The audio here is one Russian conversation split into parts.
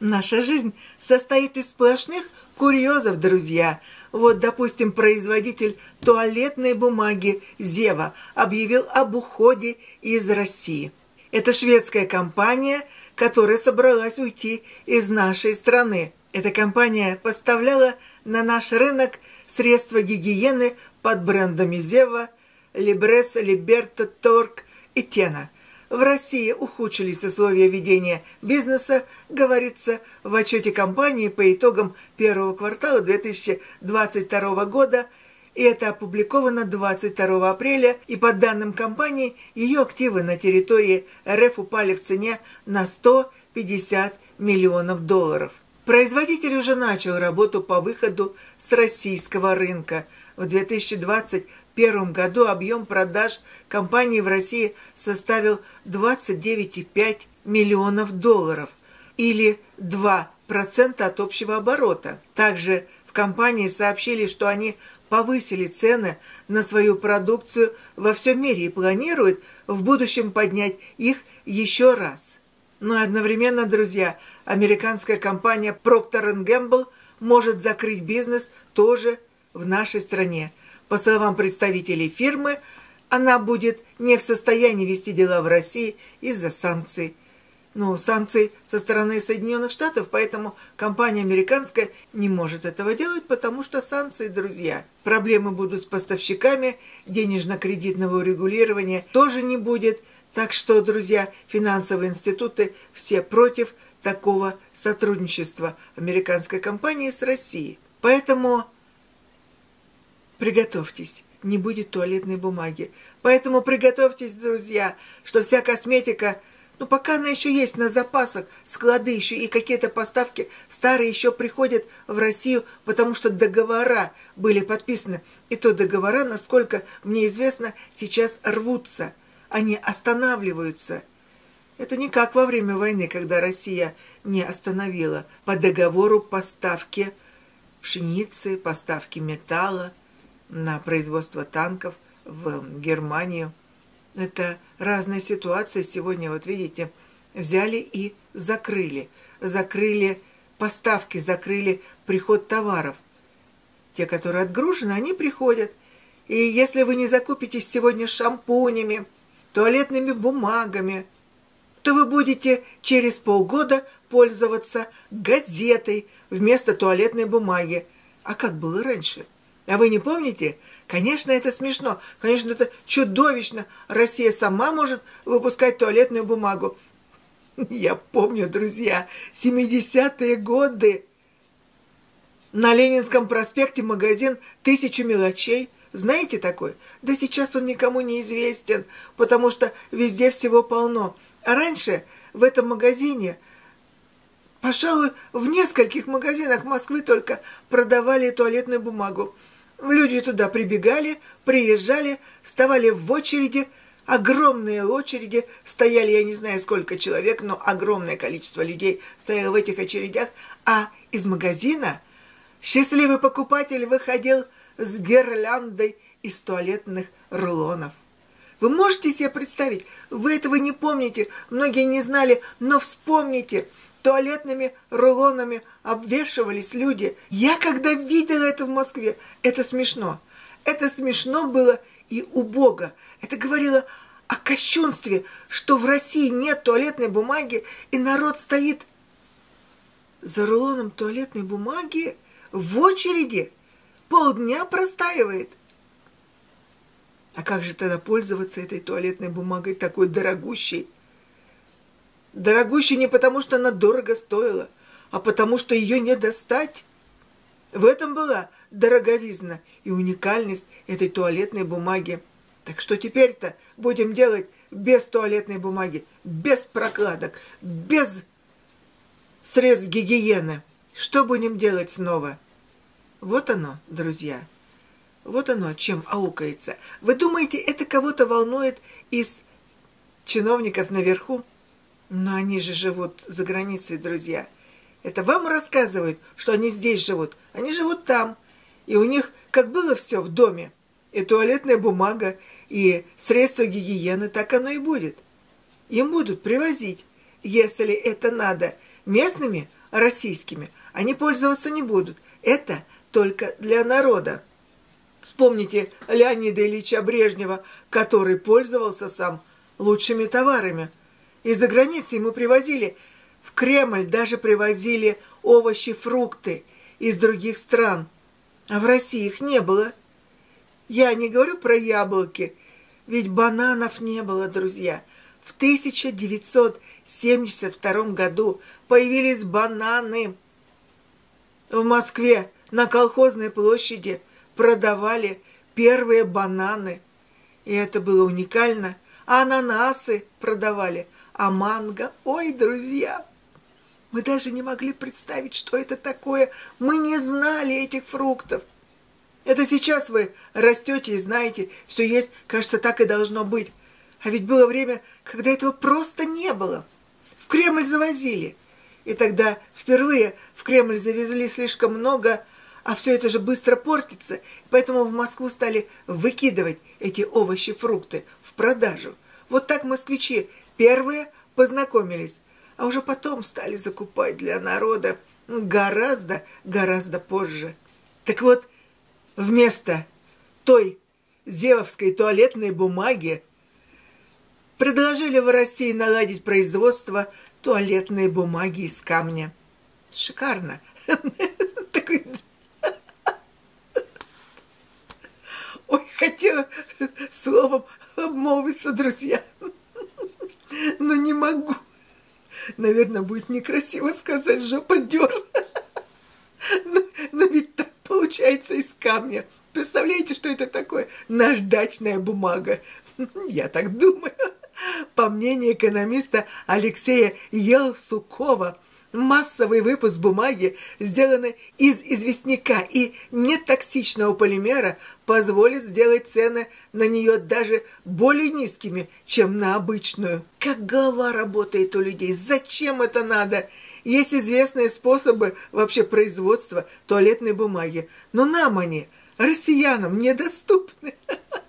Наша жизнь состоит из сплошных курьезов, друзья. Вот, допустим, производитель туалетной бумаги «Зева» объявил об уходе из России. Это шведская компания, которая собралась уйти из нашей страны. Эта компания поставляла на наш рынок средства гигиены под брендами «Зева», «Либрес», «Либерто», «Торг» и «Тена». В России ухудшились условия ведения бизнеса, говорится в отчете компании по итогам первого квартала 2022 года, и это опубликовано 22 апреля, и по данным компании, ее активы на территории РФ упали в цене на 150 миллионов долларов. Производитель уже начал работу по выходу с российского рынка. В 2020 2021 году объем продаж компании в России составил 29,5 миллионов долларов или 2% от общего оборота. Также в компании сообщили, что они повысили цены на свою продукцию во всем мире и планируют в будущем поднять их еще раз. Но одновременно, друзья, американская компания Procter Gamble может закрыть бизнес тоже в нашей стране. По словам представителей фирмы, она будет не в состоянии вести дела в России из-за санкций. Ну, санкций со стороны Соединенных Штатов, поэтому компания американская не может этого делать, потому что санкции, друзья. Проблемы будут с поставщиками, денежно-кредитного урегулирования тоже не будет. Так что, друзья, финансовые институты все против такого сотрудничества американской компании с Россией. Поэтому Приготовьтесь, не будет туалетной бумаги. Поэтому приготовьтесь, друзья, что вся косметика, ну пока она еще есть на запасах, склады еще и какие-то поставки старые еще приходят в Россию, потому что договора были подписаны. И то договора, насколько мне известно, сейчас рвутся. Они останавливаются. Это не как во время войны, когда Россия не остановила по договору поставки пшеницы, поставки металла, на производство танков в Германию. Это разная ситуация. Сегодня, вот видите, взяли и закрыли. Закрыли поставки, закрыли приход товаров. Те, которые отгружены, они приходят. И если вы не закупитесь сегодня шампунями, туалетными бумагами, то вы будете через полгода пользоваться газетой вместо туалетной бумаги. А как было раньше? А вы не помните? Конечно, это смешно. Конечно, это чудовищно. Россия сама может выпускать туалетную бумагу. Я помню, друзья, 70-е годы. На Ленинском проспекте магазин «Тысячу мелочей». Знаете такой? Да сейчас он никому не известен, потому что везде всего полно. А раньше в этом магазине, пожалуй, в нескольких магазинах Москвы только продавали туалетную бумагу. Люди туда прибегали, приезжали, вставали в очереди, огромные очереди, стояли, я не знаю сколько человек, но огромное количество людей стояло в этих очередях, а из магазина счастливый покупатель выходил с гирляндой из туалетных рулонов. Вы можете себе представить, вы этого не помните, многие не знали, но вспомните – туалетными рулонами обвешивались люди. Я когда видела это в Москве, это смешно. Это смешно было и убого. Это говорило о кощунстве, что в России нет туалетной бумаги, и народ стоит за рулоном туалетной бумаги в очереди, полдня простаивает. А как же тогда пользоваться этой туалетной бумагой, такой дорогущей? Дорогущей не потому, что она дорого стоила, а потому, что ее не достать. В этом была дороговизна и уникальность этой туалетной бумаги. Так что теперь-то будем делать без туалетной бумаги, без прокладок, без средств гигиены. Что будем делать снова? Вот оно, друзья. Вот оно, чем аукается. Вы думаете, это кого-то волнует из чиновников наверху? Но они же живут за границей, друзья. Это вам рассказывают, что они здесь живут. Они живут там. И у них как было все в доме. И туалетная бумага, и средства гигиены, так оно и будет. Им будут привозить, если это надо, местными российскими, они пользоваться не будут. Это только для народа. Вспомните Леонида Ильича Брежнева, который пользовался сам лучшими товарами. Из-за границы ему привозили в Кремль, даже привозили овощи, фрукты из других стран. А в России их не было. Я не говорю про яблоки, ведь бананов не было, друзья. В 1972 году появились бананы. В Москве на колхозной площади продавали первые бананы. И это было уникально. А ананасы продавали, а манго. Ой, друзья, мы даже не могли представить, что это такое. Мы не знали этих фруктов. Это сейчас вы растете и знаете, все есть, кажется, так и должно быть. А ведь было время, когда этого просто не было. В Кремль завозили. И тогда впервые в Кремль завезли слишком много, а все это же быстро портится. Поэтому в Москву стали выкидывать эти овощи, фрукты в продажу. Вот так москвичи первые познакомились, а уже потом стали закупать для народа гораздо, гораздо позже. Так вот, вместо той зевовской туалетной бумаги предложили в России наладить производство туалетной бумаги из камня. Шикарно. Ой, хотела словом обмолвиться, друзья. Но не могу. Наверное, будет некрасиво сказать жоподер. Но, но ведь так получается из камня. Представляете, что это такое? Наждачная бумага. Я так думаю. По мнению экономиста Алексея Елсукова, массовый выпуск бумаги, сделанный из известняка и нетоксичного полимера, позволит сделать цены на нее даже более низкими, чем на обычную. Как голова работает у людей? Зачем это надо? Есть известные способы вообще производства туалетной бумаги, но нам они, россиянам, недоступны.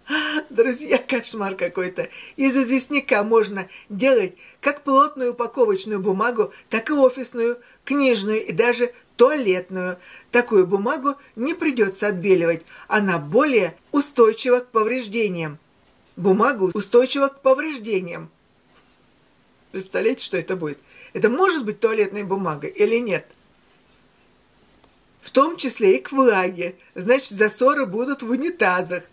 Друзья, кошмар какой-то. Из известняка можно делать как плотную упаковочную бумагу, так и офисную, книжную и даже туалетную. Такую бумагу не придется отбеливать. Она более устойчива к повреждениям. Бумагу устойчива к повреждениям. Представляете, что это будет? Это может быть туалетной бумагой или нет? В том числе и к влаге. Значит, засоры будут в унитазах.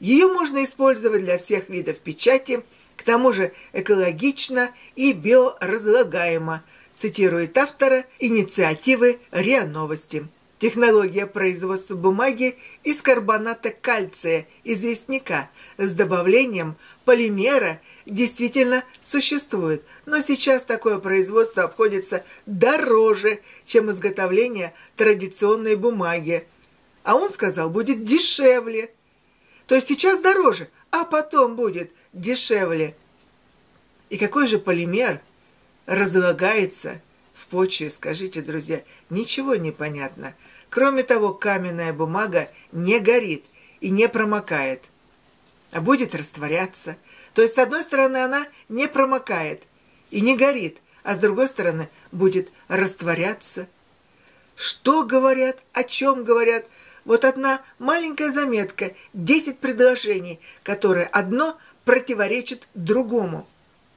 Ее можно использовать для всех видов печати, к тому же экологично и биоразлагаемо, цитирует автора инициативы РИА Новости. Технология производства бумаги из карбоната кальция известняка с добавлением полимера действительно существует, но сейчас такое производство обходится дороже, чем изготовление традиционной бумаги. А он сказал, будет дешевле. То есть сейчас дороже, а потом будет дешевле. И какой же полимер разлагается в почве, скажите, друзья, ничего не понятно. Кроме того, каменная бумага не горит и не промокает, а будет растворяться. То есть, с одной стороны, она не промокает и не горит, а с другой стороны, будет растворяться. Что говорят, о чем говорят? Вот одна маленькая заметка, 10 предложений, которые одно противоречит другому.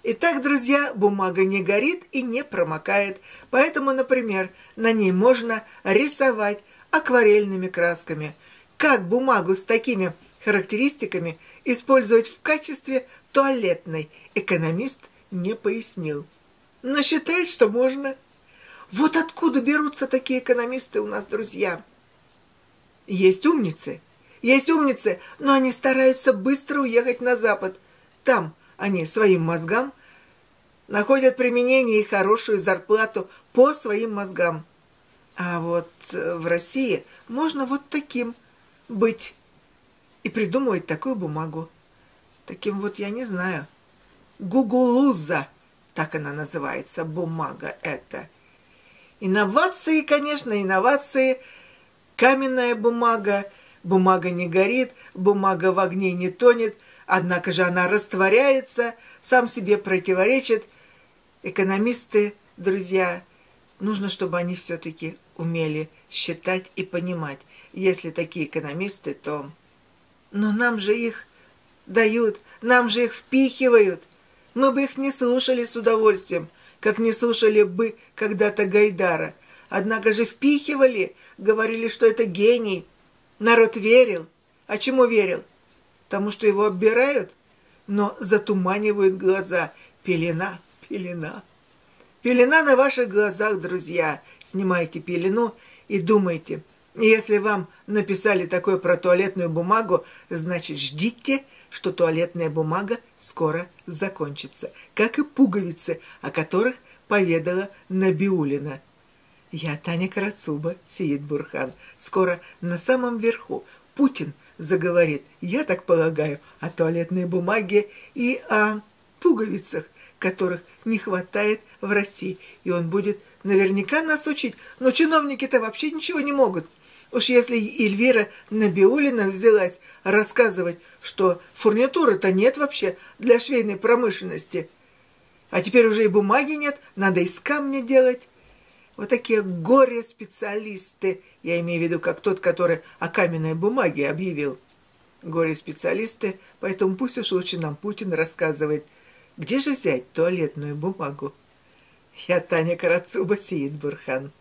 Итак, друзья, бумага не горит и не промокает, поэтому, например, на ней можно рисовать акварельными красками. Как бумагу с такими характеристиками использовать в качестве туалетной, экономист не пояснил. Но считает, что можно. Вот откуда берутся такие экономисты у нас, друзья. Есть умницы, есть умницы, но они стараются быстро уехать на Запад. Там они своим мозгам находят применение и хорошую зарплату по своим мозгам. А вот э, в России можно вот таким быть и придумывать такую бумагу. Таким вот, я не знаю, гугулуза, так она называется, бумага эта. Инновации, конечно, инновации, каменная бумага, бумага не горит, бумага в огне не тонет, однако же она растворяется, сам себе противоречит. Экономисты, друзья, нужно, чтобы они все-таки умели считать и понимать. Если такие экономисты, то... Но нам же их дают, нам же их впихивают. Мы бы их не слушали с удовольствием, как не слушали бы когда-то Гайдара. Однако же впихивали, говорили, что это гений. Народ верил. А чему верил? Тому, что его оббирают? Но затуманивают глаза. Пелена, пелена. Пелена на ваших глазах, друзья. Снимайте пелену и думайте. Если вам написали такое про туалетную бумагу, значит ждите, что туалетная бумага скоро закончится, как и пуговицы, о которых поведала Набиулина. Я Таня Карацуба, сеет Бурхан. Скоро на самом верху Путин заговорит, я так полагаю, о туалетной бумаге и о пуговицах, которых не хватает в России. И он будет наверняка нас учить, но чиновники-то вообще ничего не могут. Уж если Эльвира Набиулина взялась рассказывать, что фурнитуры-то нет вообще для швейной промышленности, а теперь уже и бумаги нет, надо из камня делать. Вот такие горе-специалисты, я имею в виду, как тот, который о каменной бумаге объявил. Горе-специалисты, поэтому пусть уж лучше нам Путин рассказывает, где же взять туалетную бумагу. Я Таня Карацуба, Сиит Бурхан.